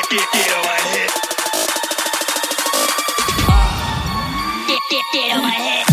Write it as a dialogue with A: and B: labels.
A: get, on my head.